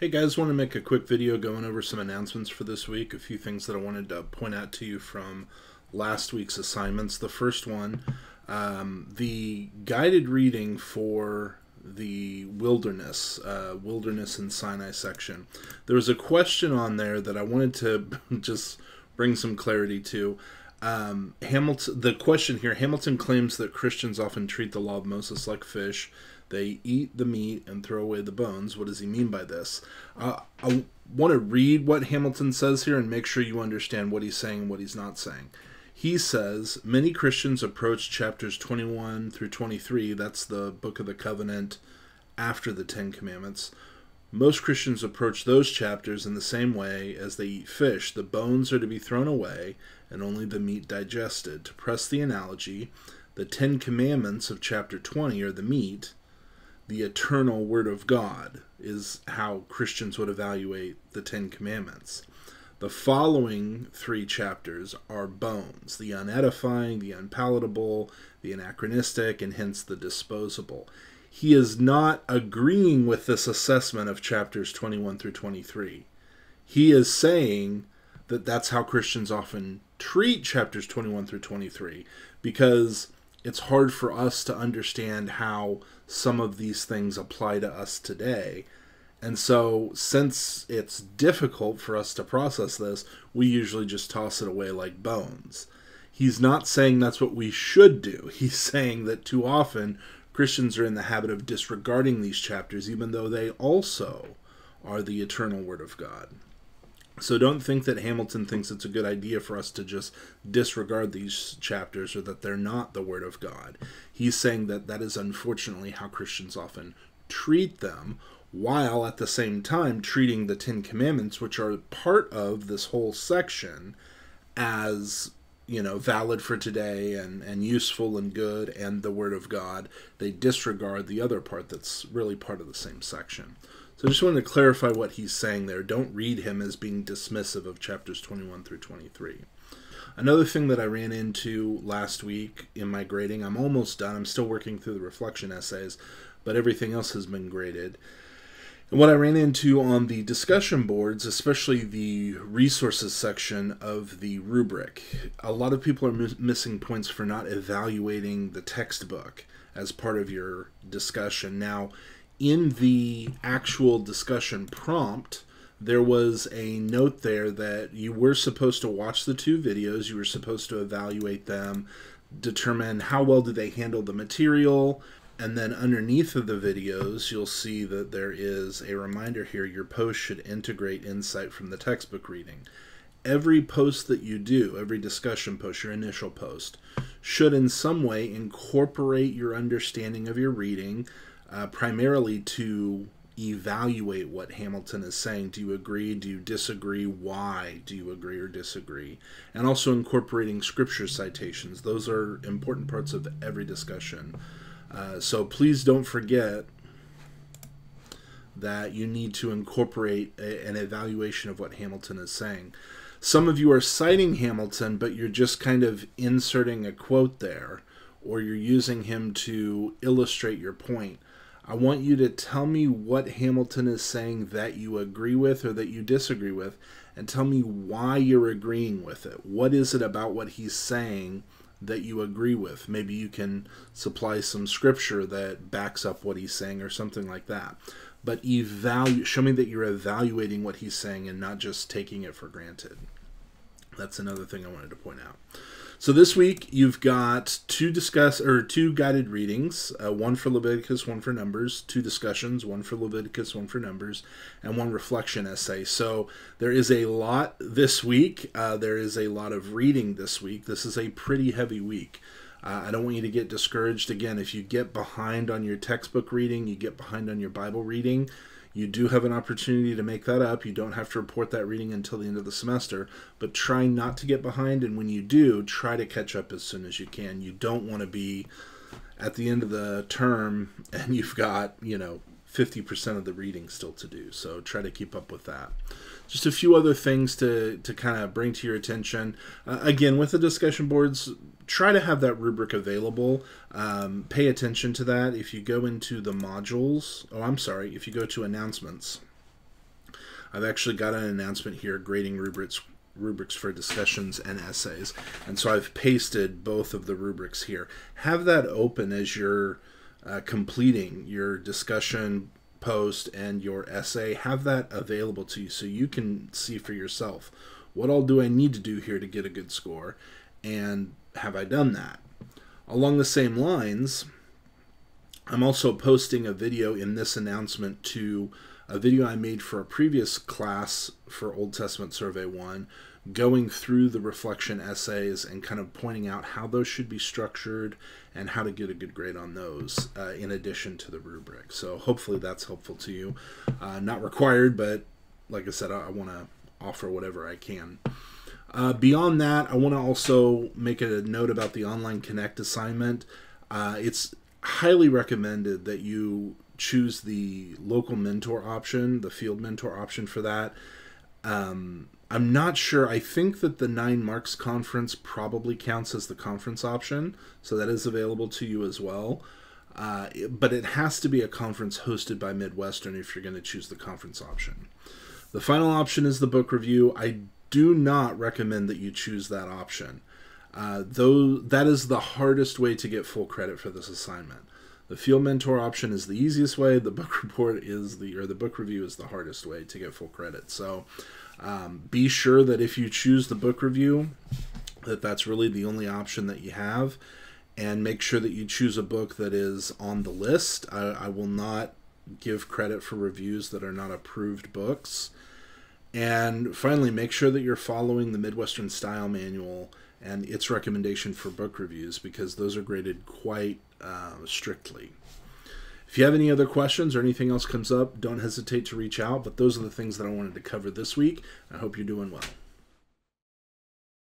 Hey guys, want to make a quick video going over some announcements for this week. A few things that I wanted to point out to you from last week's assignments. The first one, um, the guided reading for the wilderness, uh, wilderness and Sinai section. There was a question on there that I wanted to just bring some clarity to. Um, Hamilton, the question here, Hamilton claims that Christians often treat the law of Moses like fish they eat the meat and throw away the bones. What does he mean by this? Uh, I want to read what Hamilton says here and make sure you understand what he's saying and what he's not saying. He says many Christians approach chapters 21 through 23, that's the book of the covenant after the Ten Commandments. Most Christians approach those chapters in the same way as they eat fish. The bones are to be thrown away and only the meat digested. To press the analogy, the Ten Commandments of chapter 20 are the meat, the eternal Word of God, is how Christians would evaluate the Ten Commandments. The following three chapters are bones the unedifying, the unpalatable, the anachronistic, and hence the disposable. He is not agreeing with this assessment of chapters 21 through 23. He is saying that that's how Christians often treat chapters 21 through 23 because it's hard for us to understand how some of these things apply to us today. And so, since it's difficult for us to process this, we usually just toss it away like bones. He's not saying that's what we should do. He's saying that too often Christians are in the habit of disregarding these chapters, even though they also are the eternal Word of God. So don't think that Hamilton thinks it's a good idea for us to just disregard these chapters or that they're not the Word of God. He's saying that that is unfortunately how Christians often treat them, while at the same time treating the Ten Commandments, which are part of this whole section, as you know valid for today and and useful and good and the word of god they disregard the other part that's really part of the same section so I just wanted to clarify what he's saying there. Don't read him as being dismissive of chapters 21 through 23. Another thing that I ran into last week in my grading, I'm almost done. I'm still working through the reflection essays, but everything else has been graded. And what I ran into on the discussion boards, especially the resources section of the rubric, a lot of people are missing points for not evaluating the textbook as part of your discussion. Now, in the actual discussion prompt, there was a note there that you were supposed to watch the two videos, you were supposed to evaluate them, determine how well do they handle the material, and then underneath of the videos, you'll see that there is a reminder here your post should integrate insight from the textbook reading. Every post that you do, every discussion post, your initial post, should in some way incorporate your understanding of your reading, uh, primarily to evaluate what Hamilton is saying. Do you agree? Do you disagree? Why do you agree or disagree? And also incorporating scripture citations. Those are important parts of every discussion. Uh, so please don't forget that you need to incorporate a, an evaluation of what Hamilton is saying. Some of you are citing Hamilton, but you're just kind of inserting a quote there, or you're using him to illustrate your point. I want you to tell me what Hamilton is saying that you agree with or that you disagree with, and tell me why you're agreeing with it. What is it about what he's saying that you agree with? Maybe you can supply some scripture that backs up what he's saying or something like that. But evaluate, show me that you're evaluating what he's saying and not just taking it for granted. That's another thing I wanted to point out. So this week you've got two discuss or two guided readings, uh, one for Leviticus, one for Numbers, two discussions, one for Leviticus, one for Numbers, and one reflection essay. So there is a lot this week. Uh, there is a lot of reading this week. This is a pretty heavy week. Uh, I don't want you to get discouraged. Again, if you get behind on your textbook reading, you get behind on your Bible reading, you do have an opportunity to make that up. You don't have to report that reading until the end of the semester, but try not to get behind. And when you do, try to catch up as soon as you can. You don't want to be at the end of the term and you've got, you know, 50% of the reading still to do. So try to keep up with that. Just a few other things to, to kind of bring to your attention. Uh, again, with the discussion boards, try to have that rubric available. Um, pay attention to that. If you go into the modules, oh, I'm sorry, if you go to announcements, I've actually got an announcement here grading rubrics rubrics for discussions and essays. And so I've pasted both of the rubrics here. Have that open as you're uh, completing your discussion post and your essay. Have that available to you so you can see for yourself what all do I need to do here to get a good score and have I done that? Along the same lines, I'm also posting a video in this announcement to a video I made for a previous class for Old Testament Survey 1, going through the reflection essays and kind of pointing out how those should be structured and how to get a good grade on those uh, in addition to the rubric. So hopefully that's helpful to you. Uh, not required, but like I said, I, I want to offer whatever I can. Uh, beyond that, I want to also make a note about the Online Connect assignment. Uh, it's highly recommended that you choose the local mentor option, the field mentor option for that. Um, I'm not sure. I think that the Nine Marks conference probably counts as the conference option, so that is available to you as well. Uh, but it has to be a conference hosted by Midwestern if you're going to choose the conference option. The final option is the book review. I do not recommend that you choose that option. Uh, though that is the hardest way to get full credit for this assignment. The field mentor option is the easiest way. The book report is the or the book review is the hardest way to get full credit. So um, be sure that if you choose the book review, that that's really the only option that you have, and make sure that you choose a book that is on the list. I, I will not give credit for reviews that are not approved books. And finally, make sure that you're following the Midwestern Style Manual and its recommendation for book reviews because those are graded quite uh, strictly. If you have any other questions or anything else comes up, don't hesitate to reach out. But those are the things that I wanted to cover this week. I hope you're doing well.